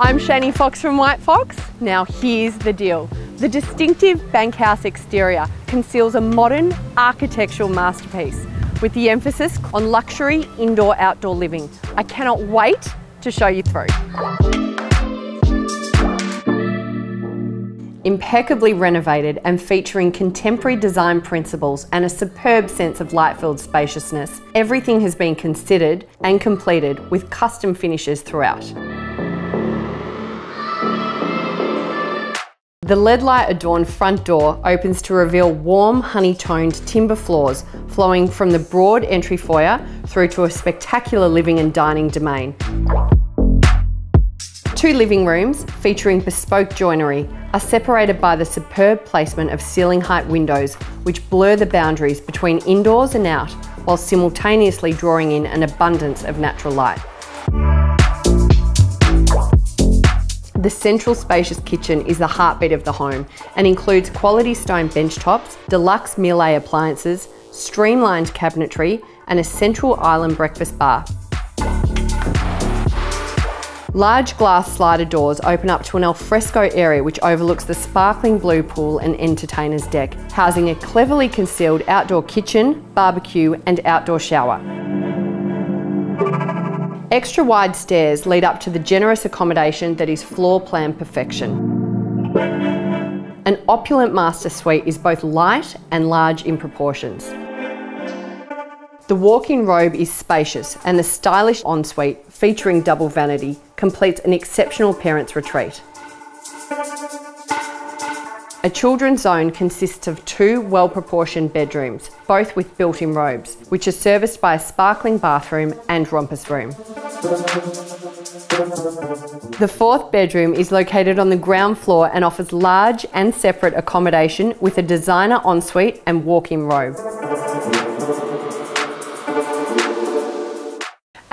I'm Shani Fox from White Fox. Now here's the deal. The distinctive Bauhaus exterior conceals a modern architectural masterpiece with the emphasis on luxury indoor-outdoor living. I cannot wait to show you through. Impeccably renovated and featuring contemporary design principles and a superb sense of light-filled spaciousness, everything has been considered and completed with custom finishes throughout. The LED light adorned front door opens to reveal warm honey-toned timber floors flowing from the broad entry foyer through to a spectacular living and dining domain. Two living rooms featuring bespoke joinery are separated by the superb placement of ceiling height windows which blur the boundaries between indoors and out while simultaneously drawing in an abundance of natural light. The central spacious kitchen is the heartbeat of the home and includes quality stone bench tops, deluxe Miele appliances, streamlined cabinetry and a central island breakfast bar. Large glass slider doors open up to an alfresco area which overlooks the sparkling blue pool and entertainer's deck, housing a cleverly concealed outdoor kitchen, barbecue and outdoor shower. Extra wide stairs lead up to the generous accommodation that is floor plan perfection. An opulent master suite is both light and large in proportions. The walk-in robe is spacious and the stylish ensuite featuring double vanity completes an exceptional parents retreat. A children's zone consists of two well-proportioned bedrooms, both with built-in robes, which are serviced by a sparkling bathroom and rumpus room. The fourth bedroom is located on the ground floor and offers large and separate accommodation with a designer ensuite and walk-in robe.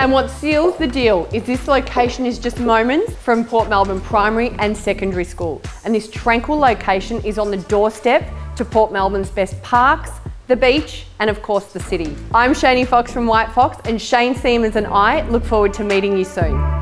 And what seals the deal is this location is just moments from Port Melbourne Primary and Secondary School. And this tranquil location is on the doorstep to Port Melbourne's best parks, the beach, and of course the city. I'm Shani Fox from White Fox and Shane Siemens and I look forward to meeting you soon.